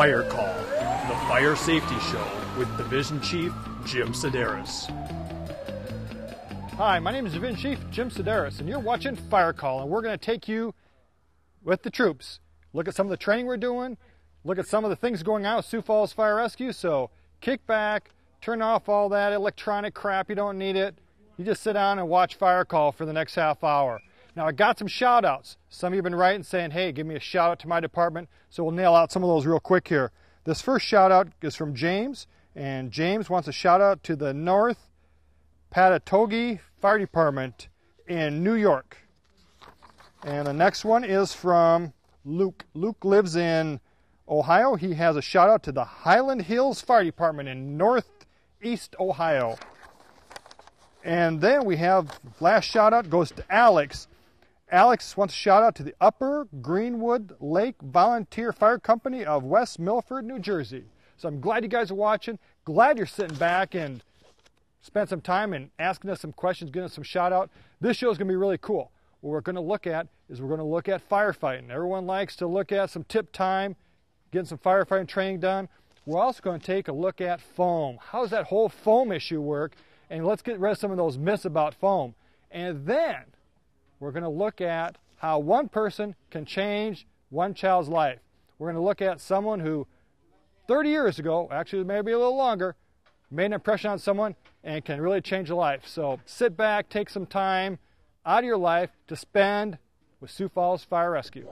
Fire Call, the fire safety show with Division Chief Jim Sideras. Hi, my name is Division Chief Jim Sideras, and you're watching Fire Call, and we're going to take you with the troops. Look at some of the training we're doing, look at some of the things going on Sioux Falls Fire Rescue. So kick back, turn off all that electronic crap, you don't need it. You just sit down and watch Fire Call for the next half hour. Now, I got some shout outs. Some of you have been writing saying, hey, give me a shout out to my department. So we'll nail out some of those real quick here. This first shout out is from James, and James wants a shout out to the North Patchogue Fire Department in New York. And the next one is from Luke. Luke lives in Ohio. He has a shout out to the Highland Hills Fire Department in Northeast Ohio. And then we have last shout out goes to Alex. Alex wants a shout out to the Upper Greenwood Lake Volunteer Fire Company of West Milford, New Jersey. So I'm glad you guys are watching. Glad you're sitting back and spent some time and asking us some questions, giving us some shout out. This show is going to be really cool. What we're going to look at is we're going to look at firefighting. Everyone likes to look at some tip time, getting some firefighting training done. We're also going to take a look at foam. How does that whole foam issue work? And let's get rid of some of those myths about foam. And then we're going to look at how one person can change one child's life. We're going to look at someone who 30 years ago, actually maybe a little longer, made an impression on someone and can really change a life. So sit back, take some time out of your life to spend with Sioux Falls Fire Rescue.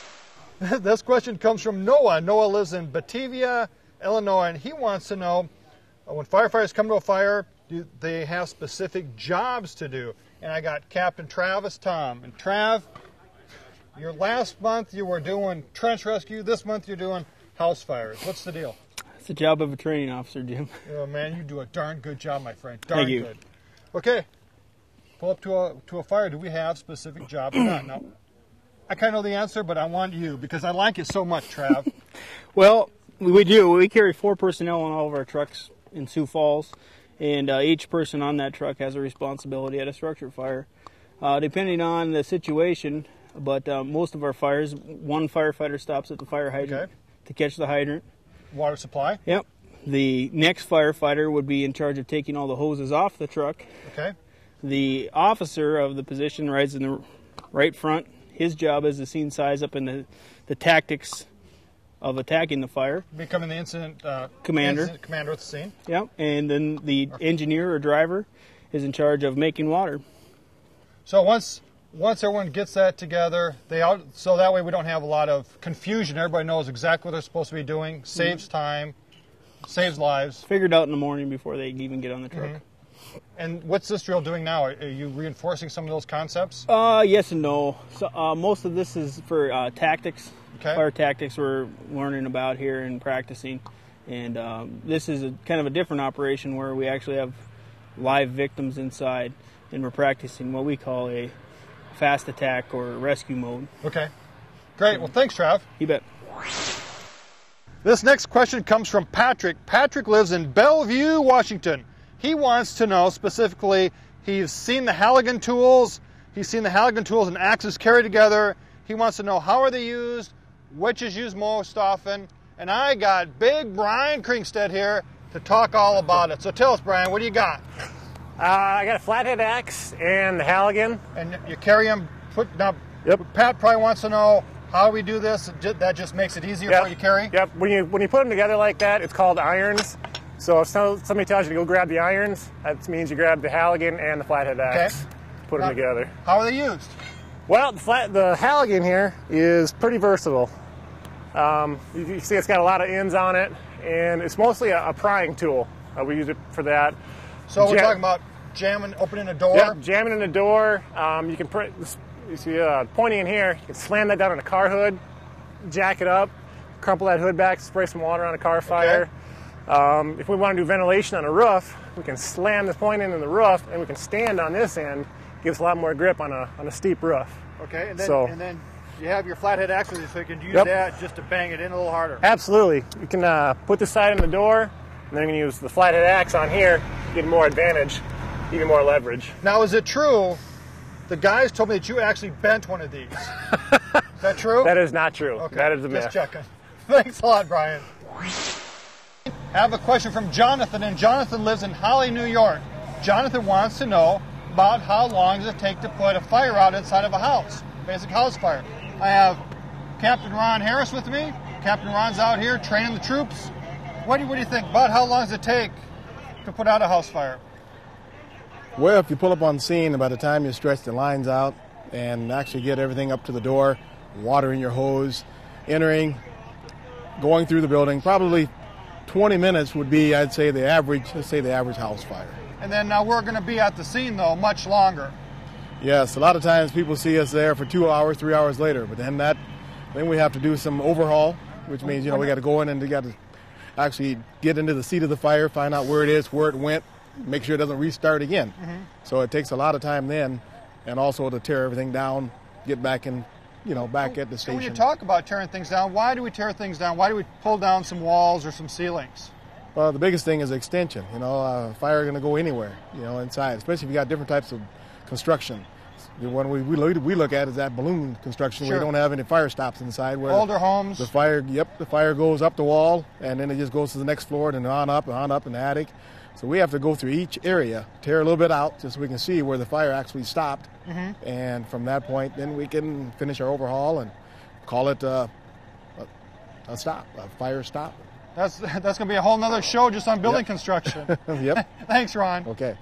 this question comes from Noah. Noah lives in Batavia, Illinois, and he wants to know when firefighters come to a fire, do they have specific jobs to do? And I got Captain Travis Tom. And Trav, your last month you were doing trench rescue. This month you're doing house fires. What's the deal? It's the job of a training officer, Jim. Oh man, you do a darn good job, my friend. Darn Thank you. good. Okay. Pull up to a to a fire. Do we have specific jobs or not? No. I kind of know the answer, but I want you because I like it so much, Trav. Well, we do. We carry four personnel on all of our trucks in Sioux Falls, and uh, each person on that truck has a responsibility at a structure fire, uh, depending on the situation. But uh, most of our fires, one firefighter stops at the fire hydrant Okay. to catch the hydrant. Water supply. Yep. The next firefighter would be in charge of taking all the hoses off the truck. Okay. The officer of the position rides in the right front. His job is to scene size up in the, the tactics of attacking the fire. Becoming the incident uh, Commander. incident commander at the scene. Yep. And then the engineer or driver is in charge of making water. So once once everyone gets that together, they out so that way we don't have a lot of confusion. Everybody knows exactly what they're supposed to be doing. Saves time, saves lives. Figured out in the morning before they even get on the truck. And what's this drill doing now? Are are you reinforcing some of those concepts? Uh, yes and no. So uh, most of this is for uh, tactics, Okay. fire tactics. We're learning about here and practicing, and um, this is a kind of a different operation where we actually have live victims inside, and we're practicing what we call a fast attack or rescue mode. Okay. Great. Well, thanks, Trav. You bet. This next question comes from Patrick. Patrick lives in Bellevue, Washington. He wants to know specifically, he's seen the Halligan tools, he's seen the Halligan tools and axes carried together. He wants to know how are they used, which is used most often, and I got big Brian Kringstead here to talk all about it. So tell us, Brian, what do you got? Uh, I got a flathead axe and the Halligan. And you carry them, put now, Yep. Pat probably wants to know how we do this. That just makes it easier for you to carry? Yep. When you when you put them together like that, it's called irons. So if somebody tells you to go grab the irons, that means you grab the Halligan and the flathead axe. Okay. Put them together. How are they used? Well, the, flat, the Halligan here is pretty versatile. Um, you, you see it's got a lot of ends on it, and it's mostly a, a prying tool. Uh, we use it for that. So we're talking about jamming, opening a door. Yep, jamming in the door. Um, you can put, you see, uh, pointing in here. You can slam that down on a car hood, jack it up, crumple that hood back, spray some water on a car fire. Um, if we want to do ventilation on a roof, we can slam this point in in the roof, and we can stand on this end. Gives a lot more grip on a on a steep roof. Okay, and then So- and then you have your flathead axle, so you can use Yep. that just to bang it in a little harder. Absolutely, you can uh, put the side in the door, and then you can use the flathead axe on here, get more advantage, even more leverage. Now, is it true? The guys told me that you actually bent one of these. is that true? That is not true. okay. That is a Just checking. Thanks a lot, Brian. I have a question from Jonathan, and Jonathan lives in Holly, New York. Jonathan wants to know about how long does it take to put a fire out inside of a house, basic house fire. I have Captain Ron Harris with me. Captain Ron's out here training the troops. What do you, what do you think, Bud? How long does it take to put out a house fire? Well, if you pull up on scene, by the time you stretch the lines out and actually get everything up to the door, watering your hose, entering, going through the building, probably 20 minutes would be, I'd say, the average, let's say, the average house fire. And then now we're going to be at the scene though much longer. Yes, a lot of times people see us there for two hours, three hours later, but then that, then we have to do some overhaul, which means you know we got to go in and we got to actually get into the seat of the fire, find out where it is, where it went, make sure it doesn't restart again. Mm-hmm. So it takes a lot of time then, and also to tear everything down, get back in, you know, back at the So when you talk about tearing things down, why do we tear things down? Why do we pull down some walls or some ceilings? Well, the biggest thing is extension. You know, uh, fire going to go anywhere. You know, inside, especially if you got different types of construction. The one we we look, we look at is that balloon construction where you don't have any fire stops inside. Where Older homes. The fire, yep, the fire goes up the wall and then it just goes to the next floor and then on up and on up in the attic. So we have to go through each area, tear a little bit out, just so we can see where the fire actually stopped. Mm-hmm. And from that point, then we can finish our overhaul and call it uh, a, a stop, a fire stop. That's that's going to be a whole nother show just on building Yep. construction. yep. Thanks, Ron. Okay.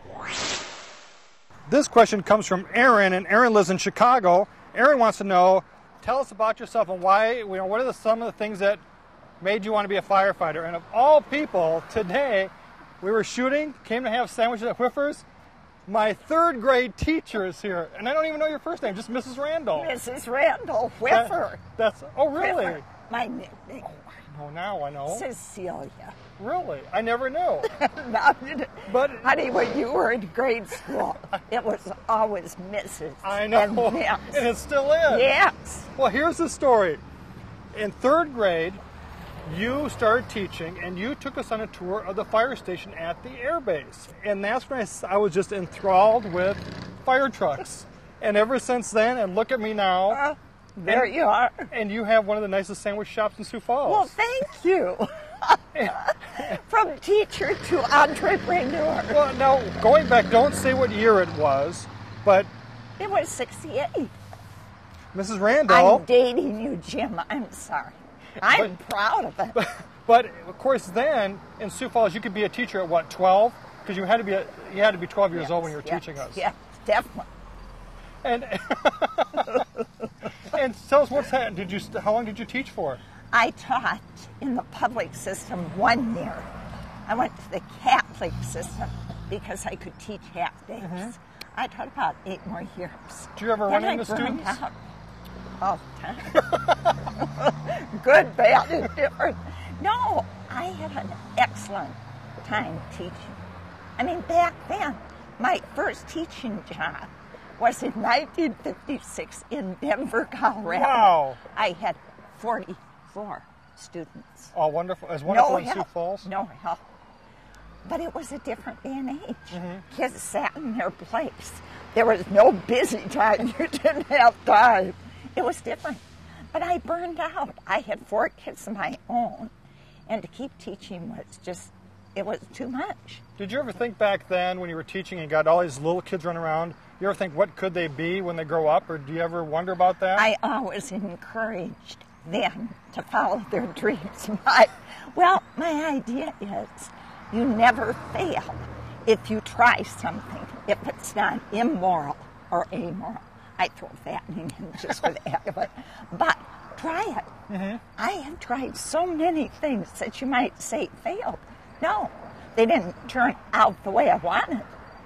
This question comes from Aaron, and Aaron lives in Chicago. Aaron wants to know, tell us about yourself and why. You know, what are the, some of the things that made you want to be a firefighter? And of all people, today we were shooting, came to have sandwiches at Whiffers. My third grade teacher is here, and I don't even know your first name, just Mrs. Randall. Mrs. Randall That- Whiffer. that's oh really? Whiffer. My nickname, Oh, now I know. Cecilia. Really, I never knew. But- honey, when you were in grade school, it was always Mrs. I know, And Miss. and it still is. Yes. Well, here's the story. In third grade, you started teaching and you took us on a tour of the fire station at the air base. And that's when I was just enthralled with fire trucks. And ever since then, and look at me now, Uh, there And- you are. and you have one of the nicest sandwich shops in Sioux Falls. Well, thank you. From teacher to entrepreneur. Well, now, going back, don't say what year it was, but It was 68. Mrs. Randall. I'm dating you, Jim. I'm sorry. I'm proud of it. But of course, then in Sioux Falls, you could be a teacher at what, 12? Because you had to be a, you had to be 12 years old when you were Yes, teaching us. Yeah, definitely. And and tell us what's happened. Did you how long did you teach for? I taught in the public system one year. I went to the Catholic system because I could teach half days. I taught about eight more years. Mm-hmm. Do you ever Then run into students? out All the time. Good, bad, and different. No, I had an excellent time teaching. I mean, back then, my first teaching job was in 1956 in Denver, Colorado. Wow. I had 44 students. Oh, wonderful! As wonderful no in Sioux. Falls. No help. But it was a different day and age. Mm-hmm. Kids sat in their place. There was no busy time. You didn't have time. It was different. But I burned out. I had four kids of my own, and to keep teaching was just, it was too much. Did you ever think back then when you were teaching and got all these little kids running around? You ever think what could they be when they grow up, or do you ever wonder about that? I always encouraged them to follow their dreams. My, well, my idea is you never fail if you try something, if it's not immoral or amoral. I throw fattening in just for the heck of it. But try it. Mm-hmm. I have tried so many things that you might say failed. No, they didn't turn out the way I wanted.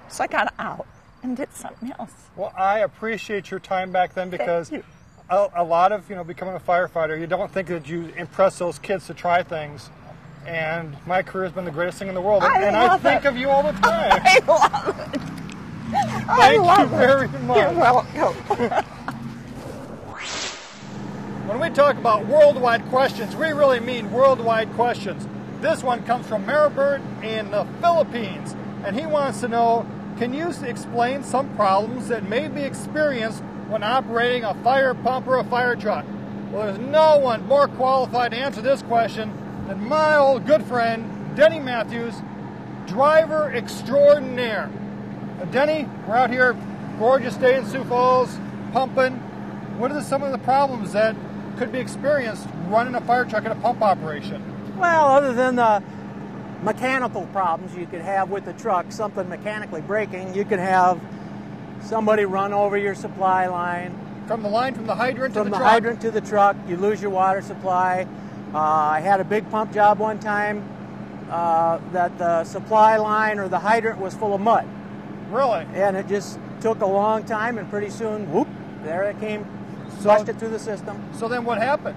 So I got out and did something else. Well, I appreciate your time back then because a, a lot of you know becoming a firefighter, you don't think that you impress those kids to try things. And my career has been the greatest thing in the world, I and I think it. of you all the time. I love it. I Thank you love it. very much. You're welcome. When we talk about worldwide questions, we really mean worldwide questions. This one comes from Maribert in the Philippines, and he wants to know can you explain some problems that may be experienced when operating a fire pump or a fire truck? Well, there's no one more qualified to answer this question than my old good friend, Denny Matthews, driver extraordinaire. Uh, Denny, we're out here, gorgeous day in Sioux Falls, pumping. What are some of the problems that could be experienced running a fire truck in a pump operation? Well, other than the mechanical problems you could have with the truck, something mechanically breaking, you could have somebody run over your supply line. From the line from the hydrant From to the, the, truck? hydrant to the truck, you lose your water supply. Uh, I had a big pump job one time uh, that the supply line or the hydrant was full of mud. Really? And it just took a long time, and pretty soon, whoop, there it came, flushed it through the system. So then what happened?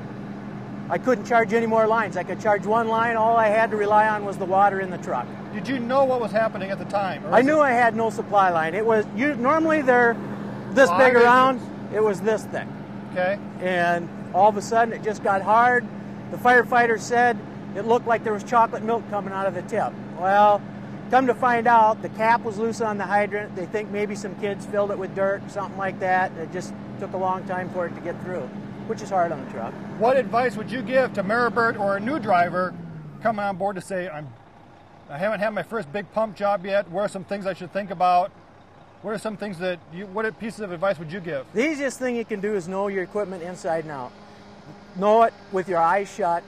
I couldn't charge any more lines. I could charge one line. All I had to rely on was the water in the truck. Did you know what was happening at the time? I knew I had no supply line. It was you normally they're this big around. It was this thick, Okay. and all of a sudden it just got hard. The firefighter said it looked like there was chocolate milk coming out of the tip. Well, come to find out, the cap was loose on the hydrant. They think maybe some kids filled it with dirt, something like that. It just took a long time for it to get through, which is hard on the truck. What advice would you give to Maribert or a new driver coming on board to say, I'm, I haven't had my first big pump job yet. What are some things I should think about? What are some things that you, what pieces of advice would you give? The easiest thing you can do is know your equipment inside and out. Know it with your eyes shut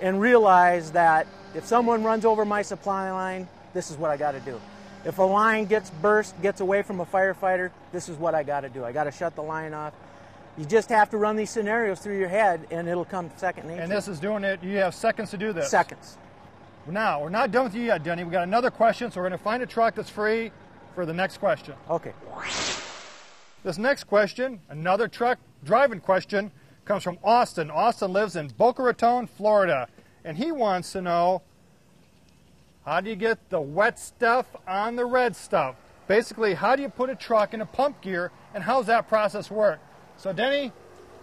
and realize that if someone runs over my supply line, this is what I got to do. If a line gets burst, gets away from a firefighter, this is what I got to do. I got to shut the line off. You just have to run these scenarios through your head and it'll come second nature. And this is doing it, you have seconds to do this. seconds. Now, we're not done with you yet, Denny. We've got another question, so we're going to find a truck that's free for the next question. Okay. This next question, another truck driving question, comes from Austin. Austin lives in Boca Raton, Florida, and he wants to know how do you get the wet stuff on the red stuff? Basically, how do you put a truck in a pump gear, and how's that process work? So, Denny,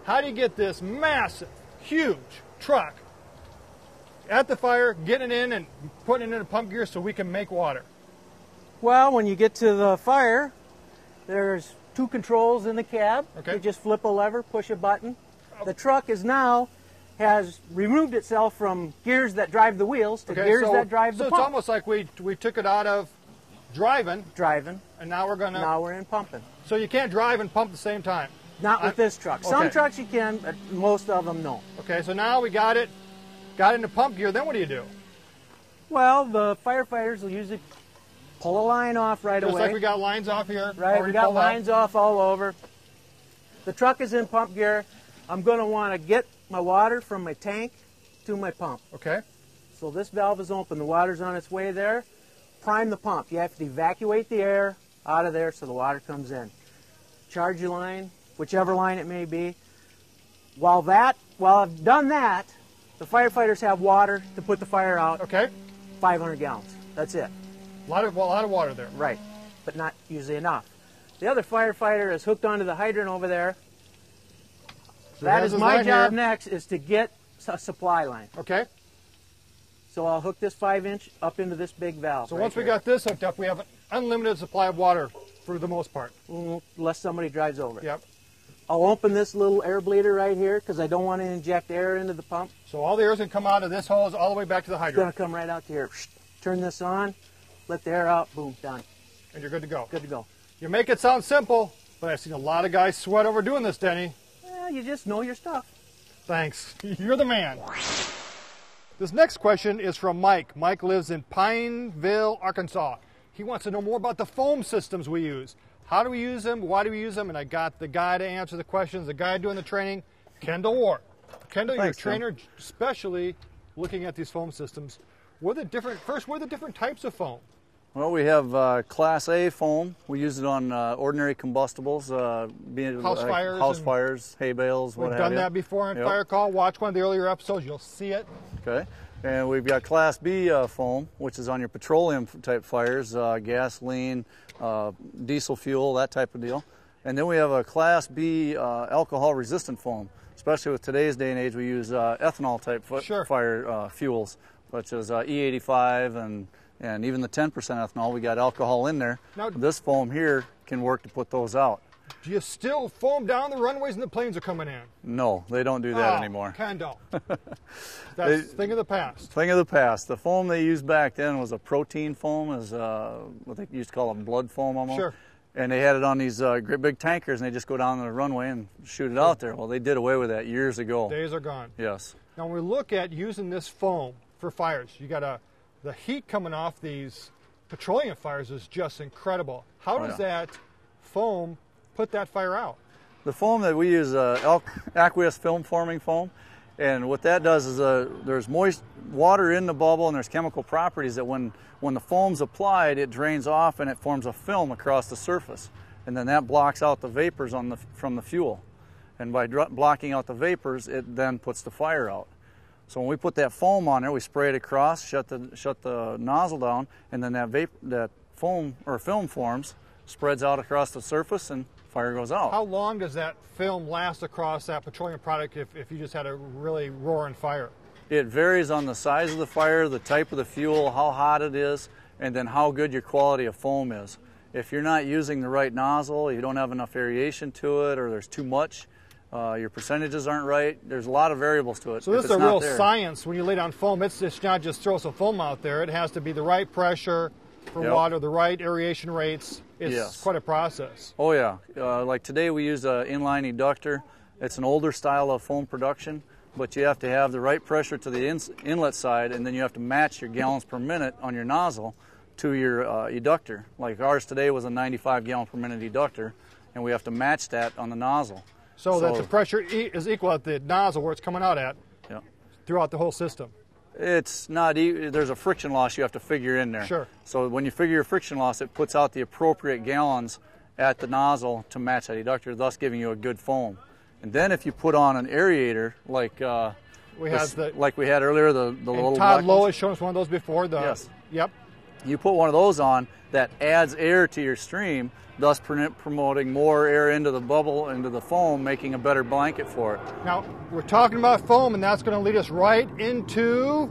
how do you get this massive, huge truck at the fire, getting it in and putting it in a pump gear so we can make water? Well, when you get to the fire, there's two controls in the cab. Okay. You just flip a lever, push a button. Oh. The truck is now has removed itself from gears that drive the wheels to gears so, that drive the so the it's almost like we we took it out of driving, driving. and now we're gonna. Now we're in pumping. So you can't drive and pump at the same time. Not with I- this truck. Some okay. trucks you can, but most of them no. Okay, so now we got it, got into pump gear. Then what do you do? Well, the firefighters will usually pull a line off right Just away. like we got lines off here. Right, we got lines off all over. The truck is in pump gear. I'm going to want to get my water from my tank to my pump. Okay. So this valve is open. The water's on its way there. Prime the pump. You have to evacuate the air out of there so the water comes in. Charge your line, whichever line it may be. While that, while I've done that, the firefighters have water to put the fire out. Okay. 500 gallons. That's it. A lot of well, a lot of water there. Right, but not usually enough. The other firefighter is hooked onto the hydrant over there. So that is my job here. next is to get a supply line. Okay. So I'll hook this five inch up into this big valve. So right once we got this hooked up, we have an unlimited supply of water for the most part. Mm, unless somebody drives over. it. Yep. I'll open this little air bleeder right here because I don't want to inject air into the pump. So all the air is gonna come out of this hose all the way back to the It's going to come right out to here. Turn this on, let the air out, boom, done. and you're good to go. Good to go. You make it sound simple, but I've seen a lot of guys sweat over doing this, Denny. Well, you just know your stuff. Thanks. You're the man. This next question is from Mike. Mike lives in Pineville, Arkansas. He wants to know more about the foam systems we use. How do we use them? Why do we use them? And I got the guy to answer the questions, the guy doing the training, Kendall Ward. Kendall, Thanks, you're Tim. trainer, especially looking at these foam systems. What are the different, first, what are the different types of foam? Well, we have uh, Class A foam. We use it on uh, ordinary combustibles, uh, being House like fires house fires, hay bales, We've done that before on Yep. Fire Call. Watch one of the earlier episodes, you'll see it. Okay. And we've got Class B uh, foam, which is on your petroleum type fires, uh, gasoline, uh, diesel fuel, that type of deal. And then we have a Class B uh, alcohol resistant foam. Especially with today's day and age, we use uh, ethanol type Sure. fire uh, fuels, such as uh, E85 and, and even the 10% ethanol. We got alcohol in there. Now- this foam here can work to put those out. Do you still foam down the runways and the planes are coming in? No, they don't do that Oh, anymore. Kendall. That's They- thing of the past. Thing of the past. The foam they used back then was a protein foam, is uh, what they used to call a blood foam almost. Sure. And they had it on these uh, great big tankers, and they just go down the runway and shoot it out there. Well, they did away with that years ago. Days are gone. Yes. Now, when we look at using this foam for fires, you got a the heat coming off these petroleum fires is just incredible. How Oh, does that foam put that fire out? The foam that we use, uh, aqueous film forming foam, and what that does is uh, there's moist water in the bubble, and there's chemical properties that when when the foam's applied, it drains off and it forms a film across the surface, and then that blocks out the vapors on the from the fuel, and by blocking out the vapors, it then puts the fire out. So when we put that foam on there, we spray it across, shut the shut the nozzle down, and then that vapor that foam or film forms, spreads out across the surface, and fire goes out. How long does that film last across that petroleum product if, if you just had a really roaring fire? It varies on the size of the fire, the type of the fuel, how hot it is, and then how good your quality of foam is. If you're not using the right nozzle, you don't have enough aeration to it, or there's too much, uh, your percentages aren't right. There's a lot of variables to it. So this is it's a real there- science when you lay down foam. It's, it's not just throw some foam out there. It has to be the right pressure for Yep. water, the right aeration rates. It's Yes. quite a process. Oh yeah, uh, like today we use an inline eductor. It's an older style of foam production, but you have to have the right pressure to the ins- inlet side, and then you have to match your gallons per minute on your nozzle to your uh, eductor. Like ours today was a 95 gallon per minute eductor, and we have to match that on the nozzle. So, that the pressure e- is equal at the nozzle where it's coming out at Yeah. throughout the whole system. It's not. E- there's a friction loss you have to figure in there. Sure. So when you figure your friction loss, it puts out the appropriate gallons at the nozzle to match that eductor, thus giving you a good foam. And then if you put on an aerator like uh, We the had the like we had earlier, the the little Todd Lowe has shown us one of those before. The, Yes. Yep. You put one of those on that adds air to your stream, thus pr- promoting more air into the bubble, into the foam, making a better blanket for it. Now we're talking about foam, and that's going to lead us right into.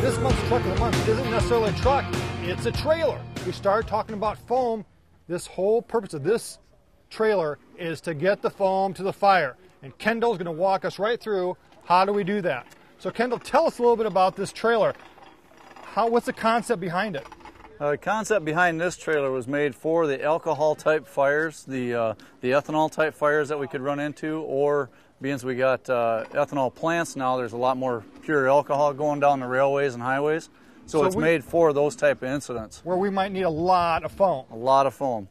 This month's truck of the month isn't necessarily a truck; it's a trailer. We started talking about foam. This whole purpose of this trailer is to get the foam to the fire, and Kendall's going to walk us right through how do we do that. So, Kendall, tell us a little bit about this trailer. How? What's the concept behind it? Uh, the concept behind this trailer was made for the alcohol type fires, the uh, the ethanol type fires that we could run into, or being as we got uh, ethanol plants now, there's a lot more pure alcohol going down the railways and highways. So, So it's we- made for those type of incidents. Where we might need a lot of foam. A lot of foam.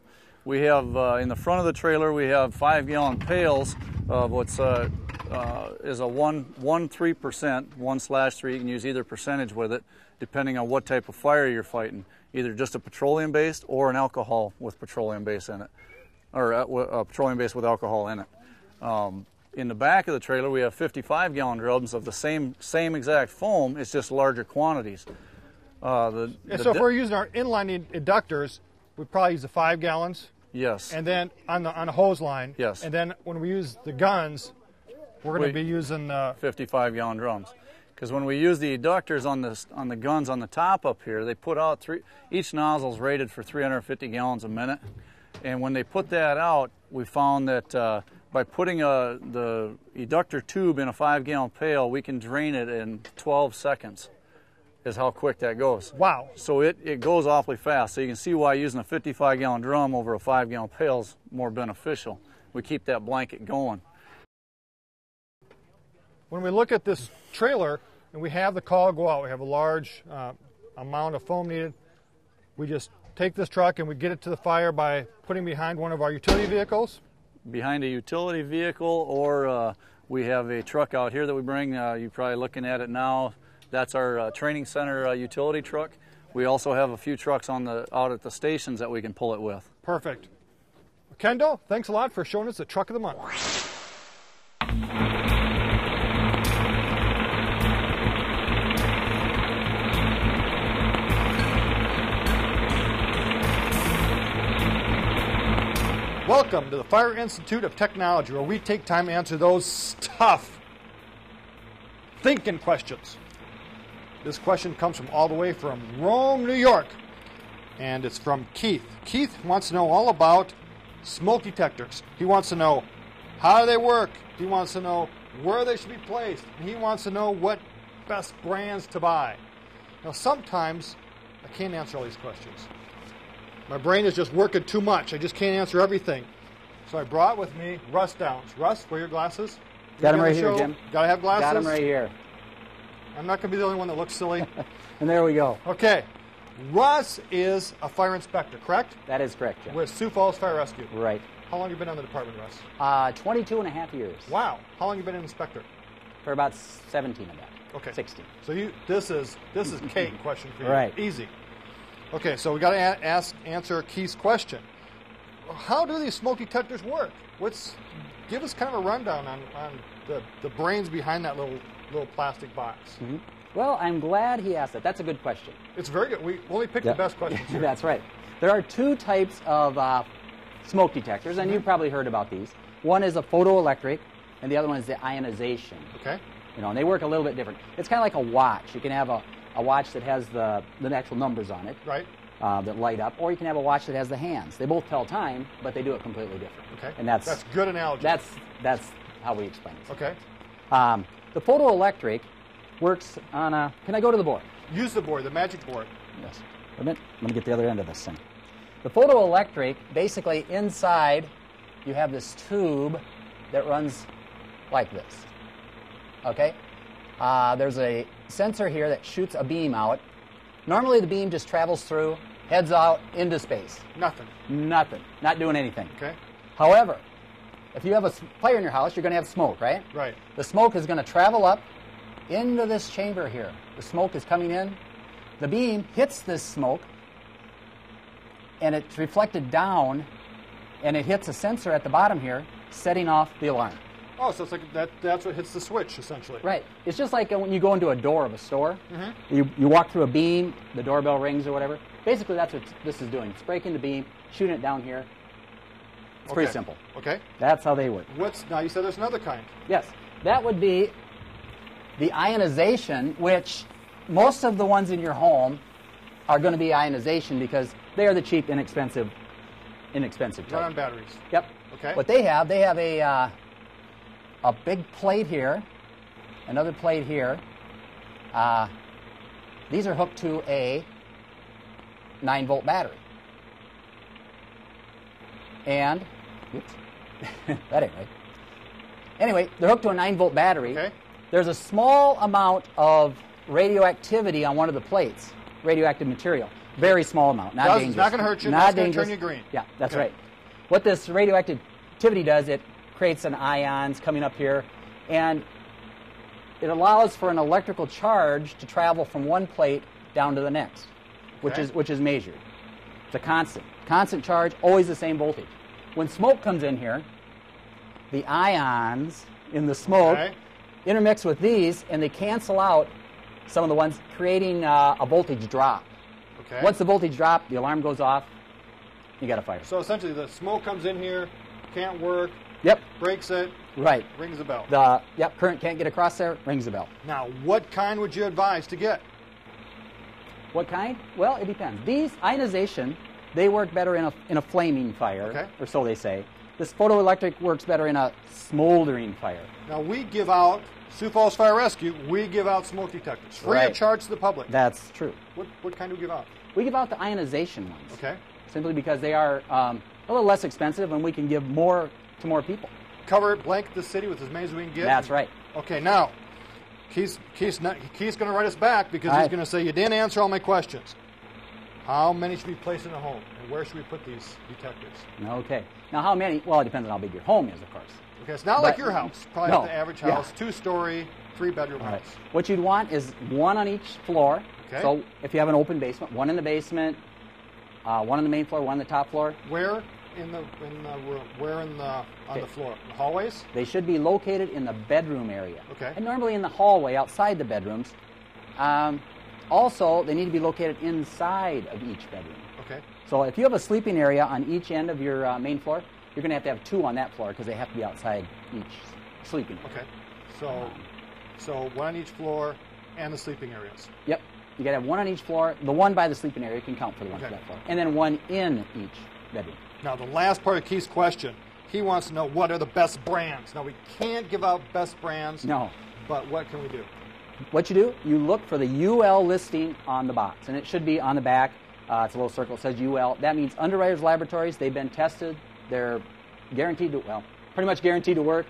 We have uh, in the front of the trailer we have five gallon pails of what's uh, uh, is a one one three percent one slash three. You can use either percentage with it, depending on what type of fire you're fighting. Either just a petroleum based or an alcohol with petroleum base in it, or a, a petroleum base with alcohol in it. Um, in the back of the trailer, we have 55 gallon drums of the same same exact foam. It's just larger quantities. Uh, the, And the so if we're using our inline eductors, we probably use the five gallons, yes, and then on the on a hose line. Yes. And then when we use the guns, we're going to We- be using. Uh, 55 gallon drums. Because when we use the eductors on the on the guns on the top up here, they put out three. Each nozzle is rated for 350 gallons a minute, and when they put that out, we found that uh, by putting a the eductor tube in a five gallon pail, we can drain it in 12 seconds. Is how quick that goes. wow. So it, it goes awfully fast. So you can see why using a 55 gallon drum over a five gallon pail is more beneficial. We keep that blanket going. When we look at this trailer and we have the call go out, we have a large uh, amount of foam needed. We just take this truck and we get it to the fire by putting behind one of our utility vehicles. behind a utility vehicle, or uh, we have a truck out here that we bring. Uh, you're probably looking at it now. That's our uh, training center uh, utility truck. We also have a few trucks on the out at the stations that we can pull it with. Perfect. Kendall, thanks a lot for showing us the truck of the month. Welcome to the Fire Institute of Technology, where we take time to answer those tough thinking questions. This question comes from all the way from Rome, New York, and it's from Keith. Keith wants to know all about smoke detectors. He wants to know how they work. He wants to know where they should be placed. And he wants to know what best brands to buy. Now, sometimes I can't answer all these questions. My brain is just working too much. I just can't answer everything. So I brought with me Russ Downs. Russ, where are your glasses? Got 'em You on right here. Jim. Gotta have glasses. Got him right here. I'm not gonna be the only one that looks silly. And there we go. okay. Russ is a fire inspector, correct? That is correct, Jim. With Sioux Falls Fire Rescue. Right. How long have you been on the department, Russ? Uh, 22 and a half years. Wow. How long have you been an inspector? For about 17 of that. Okay. 16. So you this is this is cake question for you. Right. Easy. Okay, so we got to a- ask answer Keith's question. How do these smoke detectors work? What's give us kind of a rundown on, on the, the brains behind that little little plastic box. Mm-hmm. Well, I'm glad he asked that. That's a good question. It's very good. We only picked Yeah. the best questions. Here. That's right. There are two types of uh, smoke detectors, and you've probably heard about these. One is a photoelectric, and the other one is the ionization. Okay. You know, and they work a little bit different. It's kind of like a watch. You can have a, a watch that has the, the actual numbers on it Right. uh, that light up, or you can have a watch that has the hands. They both tell time, but they do it completely different. Okay. And that's That's good analogy. that's that's how we explain it. okay. Um, the photoelectric works on a. Can I go to the board? Use the board, the magic board. Yes. Wait a minute. Let me get the other end of this thing. The photoelectric, basically inside, you have this tube that runs like this. Okay? Uh, there's a sensor here that shoots a beam out. Normally, the beam just travels through, heads out into space. Nothing. Nothing. Not doing anything. Okay. However, if you have a fire in your house, you're going to have smoke, right? Right. The smoke is going to travel up into this chamber here. The smoke is coming in. The beam hits this smoke, and it's reflected down, and it hits a sensor at the bottom here, setting off the alarm. Oh, so it's like that. That's what hits the switch essentially. Right. It's just like when you go into a door of a store. Mm-hmm. You, you walk through a beam, the doorbell rings or whatever. Basically, that's what this is doing. It's breaking the beam, shooting it down here. It's pretty Okay. simple. Okay. That's how they work. What's now? You said there's another kind. Yes, that would be the ionization, which most of the ones in your home are going to be ionization because they are the cheap, inexpensive, inexpensive Run type. on batteries. Yep. Okay. What they have, they have a uh, a big plate here, another plate here. Uh, these are hooked to a nine volt battery, and oops, that ain't right. Anyway, they're hooked to a 9 volt battery. Okay. There's a small amount of radioactivity on one of the plates, radioactive material. Very small amount, not Doesn't- dangerous. not gonna hurt you, Not gonna dangerous. turn you green. Yeah, that's Okay. right. What this radioactivity does, it creates an ions coming up here, and it allows for an electrical charge to travel from one plate down to the next, which Okay. is which is measured. It's a constant, constant charge, always the same voltage. When smoke comes in here, the ions in the smoke Okay. intermix with these, and they cancel out some of the ones, creating uh, a voltage drop. Okay. Once the voltage drop, the alarm goes off. You got a fire. so essentially, the smoke comes in here, can't work, Yep, breaks it, right. rings the bell. The yep current can't get across there. Rings the bell. now, what kind would you advise to get? What kind? Well, it depends. These ionization, they work better in a in a flaming fire, Okay. or so they say. This photoelectric works better in a smoldering fire. Now, we give out Sioux Falls Fire Rescue. We give out smoke detectors free of charge to the public. That's true. what what kind do we give out? We give out the ionization ones. Okay. Simply because they are um, a little less expensive, and we can give more to more people. Cover it, blanket the city with as many as we can get. That's right. Okay, now, Keith's, Keith's, not, Keith's going to write us back because All he's going to say, You didn't answer all my questions. How many should be placed in a home? And where should we put these detectors? Okay. Now, how many? Well, it depends on how big your home is, of course. Okay, it's not like your house. Probably No, like the average yeah. house, two story, three bedroom All right. house. What you'd want is one on each floor. Okay. So if you have an open basement, one in the basement, uh, one on the main floor, one on the top floor. Where in the in the room? Where in the on Okay. the floor? The hallways? They should be located in the bedroom area. Okay. And normally in the hallway outside the bedrooms. Um, also, they need to be located inside of each bedroom. Okay. So if you have a sleeping area on each end of your uh, main floor, you're going to have to have two on that floor because they have to be outside each sleeping area. Okay. So So one on each floor and the sleeping areas. Yep. You got to have one on each floor. The one by the sleeping area can count for the one Okay. for that floor. And then one in each bedroom. Now, the last part of Keith's question, he wants to know what are the best brands. Now, we can't give out best brands. No. But what can we do? What you do, you look for the UL listing on the box, and it should be on the back. Uh, it's a little circle. It says UL. That means Underwriters Laboratories. They've been tested. They're guaranteed to, well, pretty much guaranteed to work.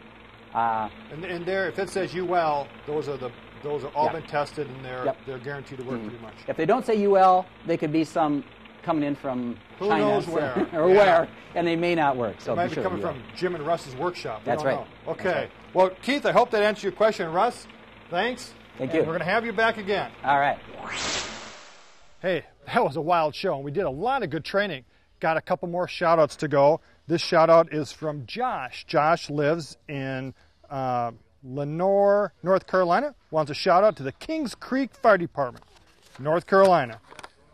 Uh, And, and there, if it says UL, those are the those are all Yeah. been tested and they're Yep. they're guaranteed to work Mhm. pretty much. If they don't say UL, they could be some coming in from Who China knows where? or Yeah. where, and they may not work. So it might be sure coming from Jim and Russ's workshop. That's right. know. That's Okay. right. Well, Keith, I hope that answers your question. Russ, thanks. Thank you. We're going to have you back again. All right. Hey, that was a wild show, and we did a lot of good training. Got a couple more shout outs to go. This shout out is from Josh. Josh lives in uh, Lenoir, North Carolina. Wants a shout out to the Kings Creek Fire Department, North Carolina.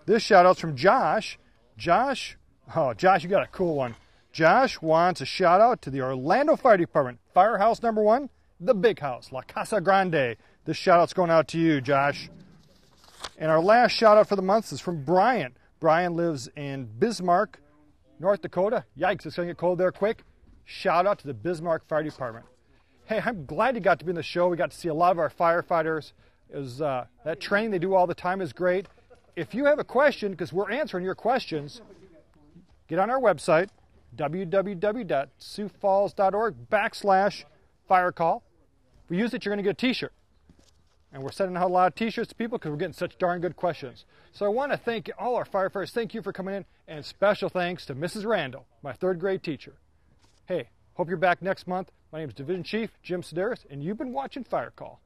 This shout out's from Josh. Josh, oh, Josh, you got a cool one. Josh wants a shout out to the Orlando Fire Department, Firehouse number one, the big house, La Casa Grande. This shout out's going out to you, Josh. And our last shout out for the month is from Brian. Brian lives in Bismarck, North Dakota. Yikes, it's going to get cold there quick. Shout out to the Bismarck Fire Department. Hey, I'm glad you got to be in the show. We got to see a lot of our firefighters. Uh, that training they do all the time is great. If you have a question, because we're answering your questions, get on our website, www.siouxfalls.org backslash fire call. If we use it, you're going to get a t-shirt. And we're sending out a lot of t-shirts to people because we're getting such darn good questions. So I want to thank all our firefighters. Thank you for coming in. And special thanks to Mrs. Randall, my third grade teacher. Hey, hope you're back next month. My name is Division Chief Jim Sideras, and you've been watching Fire Call.